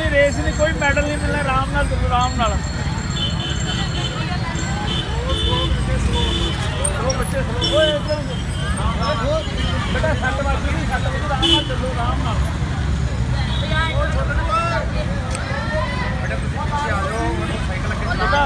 ਦੀ race ਦੀ ਕੋਈ medal ਨਹੀਂ ਮਿਲਣਾ, ਆਰਾਮ ਨਾਲ ਆਰਾਮ ਨਾਲ। ਉਹ ਬੱਚੇ ਸਲੋ। ਓਏ ਇੱਧਰ ਬੇਟਾ ਸੱਟ ਵੱਜ ਨਹੀਂ ਸੱਟ ਵੱਜ ਆਰਾਮ ਨਾਲ ਚੱਲੋ ਆਰਾਮ ਨਾਲ। ਬੇਟਾ ਤੁਸੀਂ ਆ ਜਾਓ ਮੋਟਰਸਾਈਕਲ ਅੱਗੇ ਬੇਟਾ